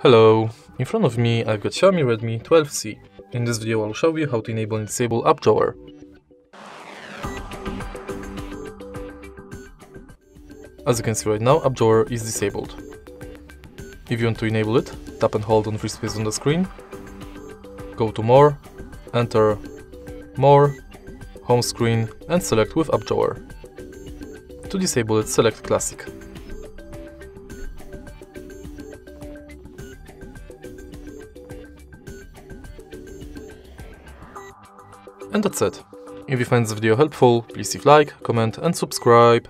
Hello, in front of me I've got Xiaomi Redmi 12C. In this video I'll show you how to enable and disable App Drawer. As you can see right now, App Drawer is disabled. If you want to enable it, tap and hold on free space on the screen, go to More, enter More, Home Screen and select with App Drawer. To disable it, select Classic. And that's it. If you find this video helpful, please leave like, comment and subscribe.